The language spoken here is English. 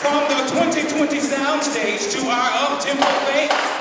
From the 2020 soundstage to our up-tempo fans,